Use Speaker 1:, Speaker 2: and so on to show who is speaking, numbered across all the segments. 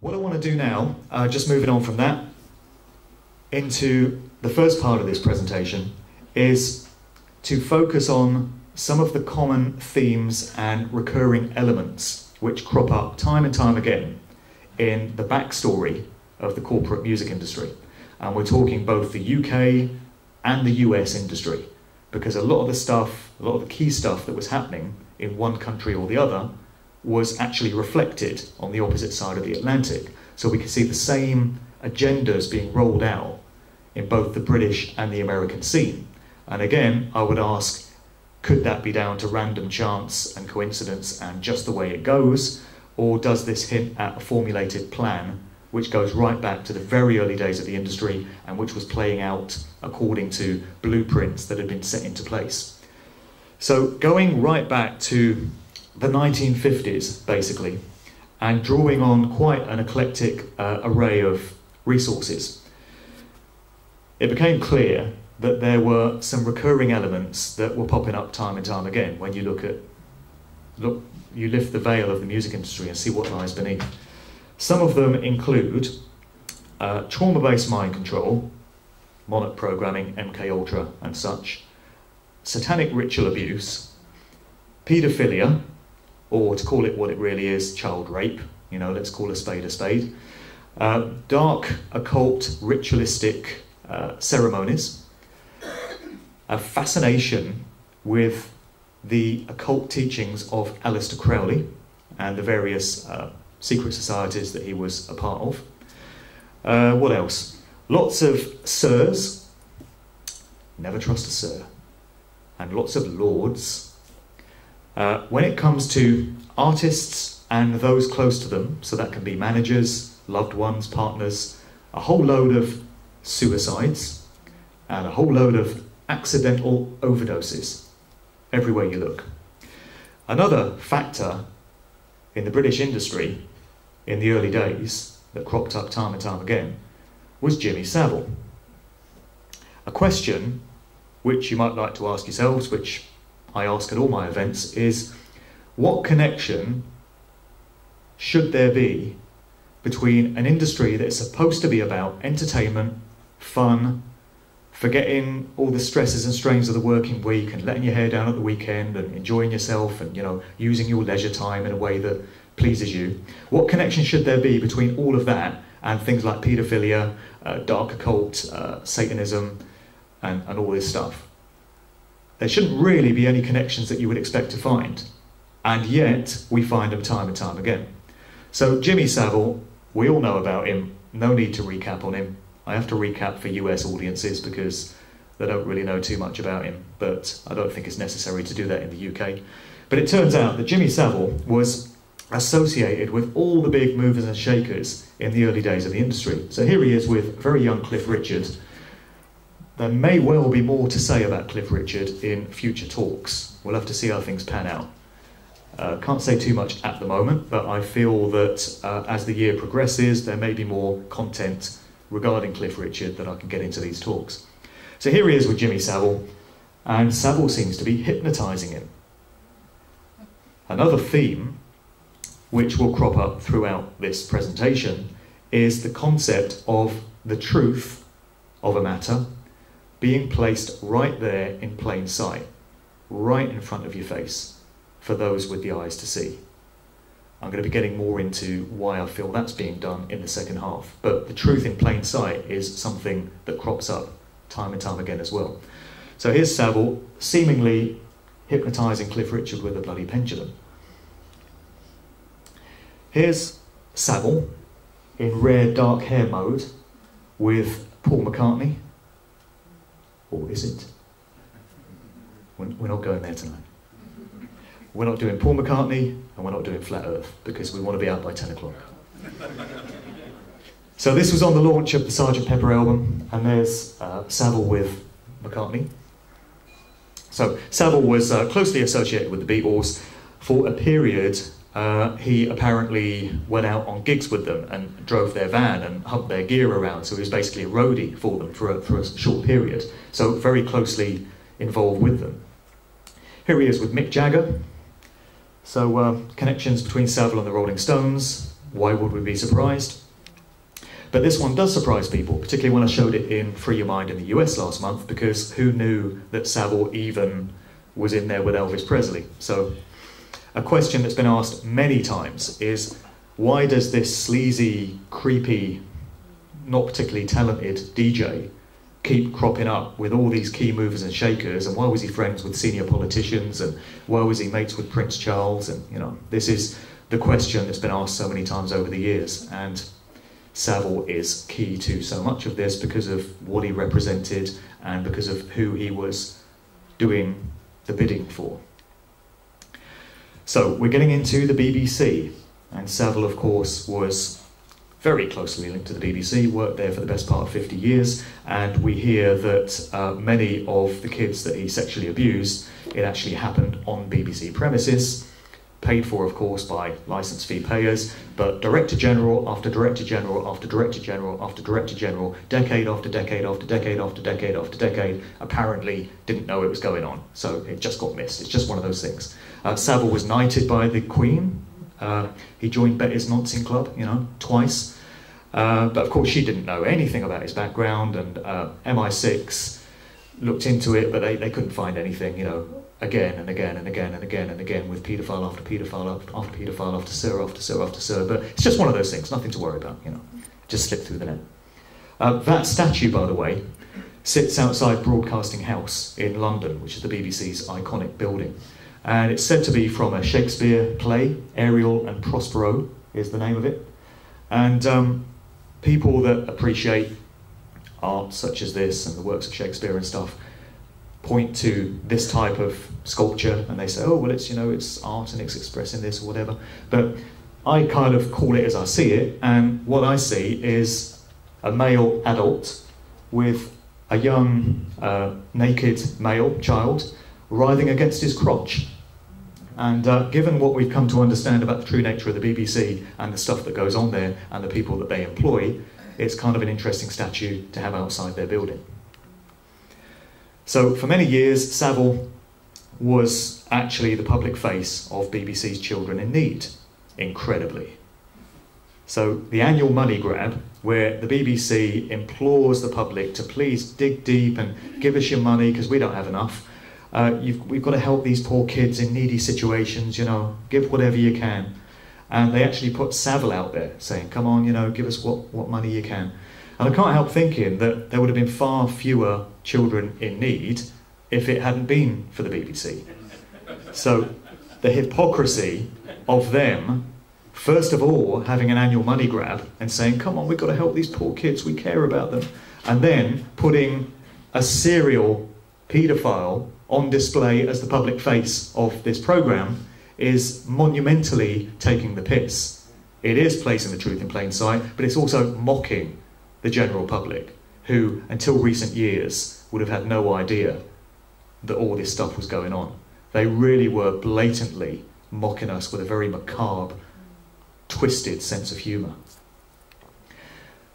Speaker 1: What I want to do now, uh, just moving on from that, into the first part of this presentation, is to focus on some of the common themes and recurring elements which crop up time and time again in the backstory of the corporate music industry. And we're talking both the UK and the US industry, because a lot of the stuff, a lot of the key stuff that was happening in one country or the other was actually reflected on the opposite side of the Atlantic. So we can see the same agendas being rolled out in both the British and the American scene. And again, I would ask, could that be down to random chance and coincidence and just the way it goes? Or does this hint at a formulated plan which goes right back to the very early days of the industry and which was playing out according to blueprints that had been set into place? So, going right back to the 1950s, basically, and drawing on quite an eclectic uh, array of resources, it became clear that there were some recurring elements that were popping up time and time again when you look at look you lift the veil of the music industry and see what lies beneath. Some of them include uh, trauma-based mind control, monarch programming, MK Ultra, and such, satanic ritual abuse, paedophilia, or to call it what it really is, child rape. You know, let's call a spade a spade. Uh, dark, occult, ritualistic uh, ceremonies, a fascination with the occult teachings of Aleister Crowley and the various uh, secret societies that he was a part of. Uh, what else? Lots of sirs. Never trust a sir. And lots of lords. Uh, when it comes to artists and those close to them, so that can be managers, loved ones, partners, a whole load of suicides, and a whole load of accidental overdoses everywhere you look. Another factor in the British industry in the early days that cropped up time and time again was Jimmy Savile. A question which you might like to ask yourselves, which I ask at all my events, is what connection should there be between an industry that's supposed to be about entertainment, fun, forgetting all the stresses and strains of the working week and letting your hair down at the weekend and enjoying yourself and you know using your leisure time in a way that pleases you. What connection should there be between all of that and things like paedophilia uh, dark occult uh, satanism and, and all this stuff there shouldn't really be any connections that you would expect to find and yet we find them time and time again so jimmy savile we all know about him no need to recap on him I have to recap for US audiences because they don't really know too much about him, but I don't think it's necessary to do that in the UK. But it turns out that Jimmy Savile was associated with all the big movers and shakers in the early days of the industry. So here he is with very young Cliff Richard. There may well be more to say about Cliff Richard in future talks. We'll have to see how things pan out. Uh, can't say too much at the moment, but I feel that uh, as the year progresses, there may be more content regarding Cliff Richard that I can get into these talks. So here he is with Jimmy Savile, and Savile seems to be hypnotizing him. Another theme, which will crop up throughout this presentation, is the concept of the truth of a matter being placed right there in plain sight, right in front of your face, for those with the eyes to see. I'm going to be getting more into why I feel that's being done in the second half. But the truth in plain sight is something that crops up time and time again as well. So here's Savile seemingly hypnotizing Cliff Richard with a bloody pendulum. Here's Savile in rare dark hair mode with Paul McCartney. Or is it? We're not going there tonight. We're not doing Paul McCartney and we're not doing Flat Earth because we want to be out by 10 o'clock. so this was on the launch of the Sgt. Pepper album, and there's uh, Savile with McCartney. So Savile was uh, closely associated with the Beatles. For a period, uh, he apparently went out on gigs with them and drove their van and humped their gear around. So he was basically a roadie for them for a, for a short period. So very closely involved with them. Here he is with Mick Jagger. So uh, connections between Savile and the Rolling Stones, why would we be surprised? But this one does surprise people, particularly when I showed it in Free Your Mind in the US last month, because who knew that Savile even was in there with Elvis Presley? So, a question that's been asked many times is why does this sleazy, creepy, not particularly talented DJ keep cropping up with all these key movers and shakers? And why was he friends with senior politicians? And why was he mates with Prince Charles? And you know this is the question that's been asked so many times over the years. And Savile is key to so much of this because of what he represented and because of who he was doing the bidding for. So we're getting into the BBC, and Savile, of course, was very closely linked to the BBC, worked there for the best part of 50 years, and we hear that uh, many of the kids that he sexually abused, it actually happened on BBC premises paid for, of course, by license fee payers, but Director General after Director General after Director General after Director General, decade after decade after decade after decade after decade, apparently didn't know it was going on. So it just got missed. It's just one of those things. Uh, Savile was knighted by the Queen. Uh, he joined Betty's Noncing Club, you know, twice. Uh, but of course, she didn't know anything about his background, and uh, MI6 looked into it, but they, they couldn't find anything, you know, again and again and again and again and again with paedophile after paedophile after, after paedophile after sir after sir after sir. But it's just one of those things, nothing to worry about, you know. Just slip through the net. Uh, that statue, by the way, sits outside Broadcasting House in London, which is the BBC's iconic building. And it's said to be from a Shakespeare play, Ariel and Prospero is the name of it. And um, people that appreciate art such as this and the works of Shakespeare and stuff point to this type of sculpture and they say, oh, well, it's, you know, it's art and it's expressing this or whatever. But I kind of call it as I see it, and what I see is a male adult with a young uh, naked male child writhing against his crotch. And uh, given what we've come to understand about the true nature of the BBC and the stuff that goes on there and the people that they employ, it's kind of an interesting statue to have outside their building. So for many years, Savile was actually the public face of BBC's Children in Need, incredibly. So the annual money grab, where the BBC implores the public to please dig deep and give us your money because we don't have enough. Uh, we've got to help these poor kids in needy situations, you know, give whatever you can. And they actually put Savile out there saying, come on, you know, give us what, what money you can. And I can't help thinking that there would have been far fewer children in need if it hadn't been for the BBC. So the hypocrisy of them, first of all, having an annual money grab and saying, come on, we've got to help these poor kids, we care about them, and then putting a serial paedophile on display as the public face of this programme is monumentally taking the piss. It is placing the truth in plain sight, but it's also mocking the general public, who, until recent years, would have had no idea that all this stuff was going on. They really were blatantly mocking us with a very macabre, twisted sense of humour.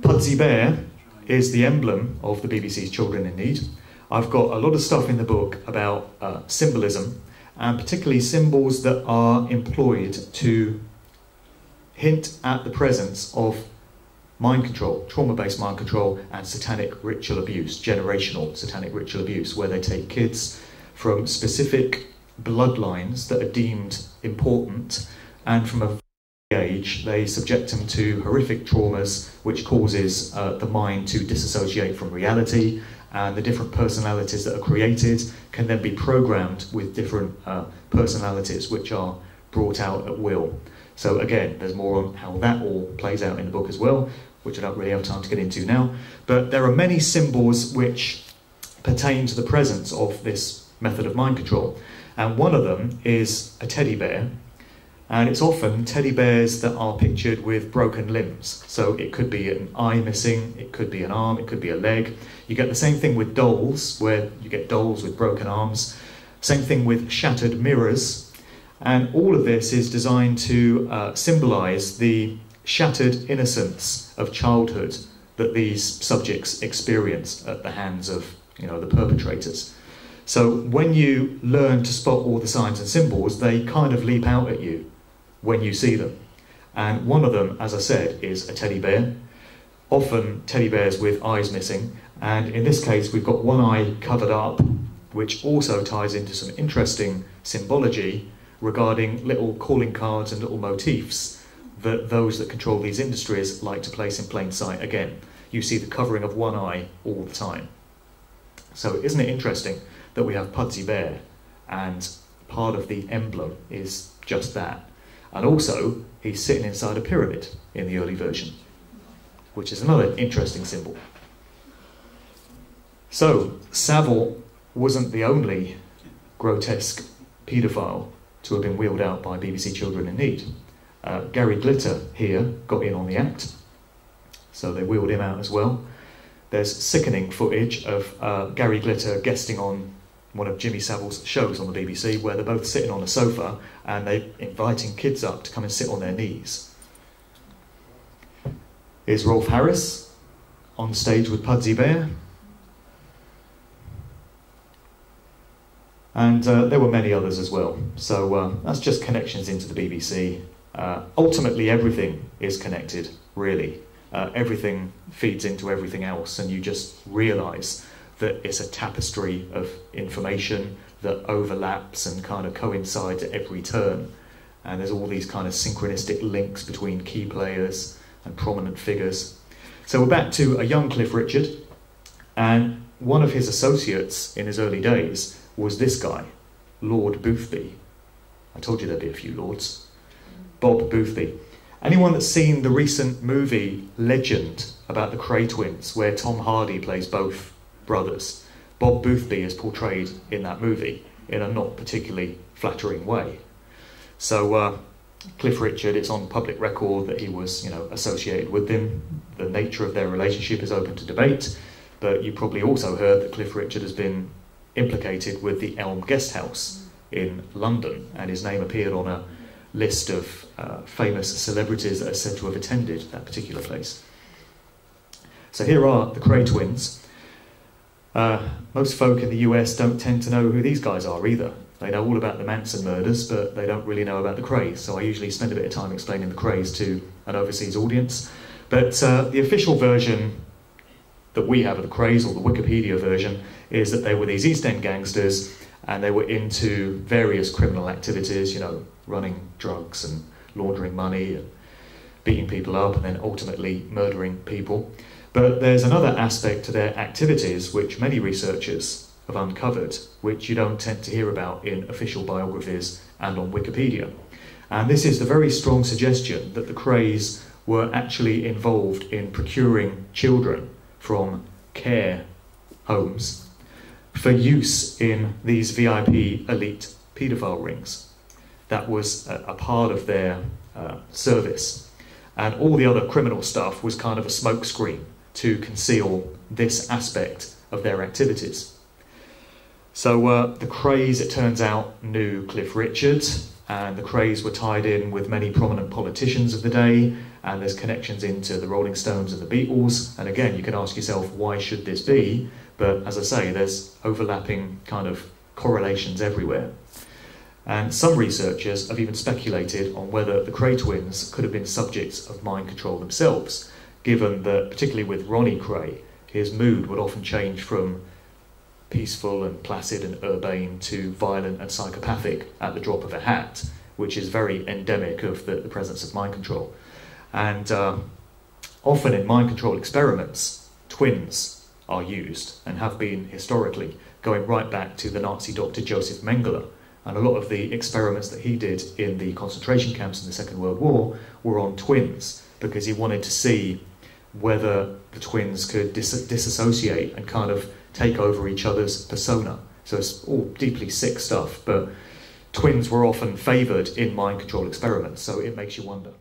Speaker 1: Pudsey Bear is the emblem of the BBC's Children in Need. I've got a lot of stuff in the book about uh, symbolism, and particularly symbols that are employed to hint at the presence of mind control, trauma based mind control, and satanic ritual abuse, generational satanic ritual abuse, where they take kids from specific bloodlines that are deemed important and from a very age they subject them to horrific traumas which causes uh, the mind to disassociate from reality and the different personalities that are created can then be programmed with different uh, personalities which are brought out at will so again there's more on how that all plays out in the book as well which I don't really have time to get into now. But there are many symbols which pertain to the presence of this method of mind control. And one of them is a teddy bear. And it's often teddy bears that are pictured with broken limbs. So it could be an eye missing, it could be an arm, it could be a leg. You get the same thing with dolls, where you get dolls with broken arms. Same thing with shattered mirrors. And all of this is designed to uh, symbolize the shattered innocence of childhood that these subjects experience at the hands of you know, the perpetrators. So when you learn to spot all the signs and symbols, they kind of leap out at you when you see them. And one of them, as I said, is a teddy bear. Often teddy bears with eyes missing, and in this case, we've got one eye covered up, which also ties into some interesting symbology regarding little calling cards and little motifs that those that control these industries like to place in plain sight. Again, you see the covering of one eye all the time. So isn't it interesting that we have Pudsey Bear and part of the emblem is just that. And also, he's sitting inside a pyramid in the early version, which is another interesting symbol. So, Savile wasn't the only grotesque paedophile to have been wheeled out by BBC Children in Need. Uh, Gary Glitter here got in on the act, so they wheeled him out as well. There's sickening footage of uh, Gary Glitter guesting on one of Jimmy Savile's shows on the BBC where they're both sitting on a sofa and they're inviting kids up to come and sit on their knees. Is Rolf Harris on stage with Pudsey Bear. And uh, there were many others as well. So uh, that's just connections into the BBC. Uh, ultimately, everything is connected, really. Uh, everything feeds into everything else, and you just realise that it's a tapestry of information that overlaps and kind of coincides at every turn. And there's all these kind of synchronistic links between key players and prominent figures. So we're back to a young Cliff Richard, and one of his associates in his early days was this guy, Lord Boothby. I told you there'd be a few lords. Bob Boothby. Anyone that's seen the recent movie Legend about the Kray twins, where Tom Hardy plays both brothers. Bob Boothby is portrayed in that movie in a not particularly flattering way. So uh, Cliff Richard, it's on public record that he was, you know, associated with them. The nature of their relationship is open to debate, but you probably also heard that Cliff Richard has been implicated with the Elm Guest House in London, and his name appeared on a list of uh, famous celebrities that are said to have attended that particular place. So here are the Kray twins. Uh, most folk in the US don't tend to know who these guys are either. They know all about the Manson murders, but they don't really know about the Krays. So I usually spend a bit of time explaining the Krays to an overseas audience. But uh, the official version that we have of the Krays, or the Wikipedia version, is that they were these East End gangsters and they were into various criminal activities, you know, running drugs and laundering money and beating people up and then ultimately murdering people. But there's another aspect to their activities which many researchers have uncovered, which you don't tend to hear about in official biographies and on Wikipedia. And this is the very strong suggestion that the Krays were actually involved in procuring children from care homes for use in these VIP elite paedophile rings. That was a, a part of their uh, service. And all the other criminal stuff was kind of a smokescreen to conceal this aspect of their activities. So uh, the Krays, it turns out, knew Cliff Richard, and the Krays were tied in with many prominent politicians of the day, and there's connections into the Rolling Stones and the Beatles. And again, you can ask yourself, why should this be? But as I say, there's overlapping kind of correlations everywhere. And some researchers have even speculated on whether the Kray twins could have been subjects of mind control themselves given that, particularly with Ronnie Kray, his mood would often change from peaceful and placid and urbane to violent and psychopathic at the drop of a hat, which is very endemic of the, the presence of mind control. And uh, often in mind control experiments, twins are used and have been historically, going right back to the Nazi doctor Joseph Mengele. And a lot of the experiments that he did in the concentration camps in the Second World War were on twins because he wanted to see whether the twins could dis- disassociate and kind of take over each other's persona. So it's all deeply sick stuff, but twins were often favoured in mind control experiments, so it makes you wonder.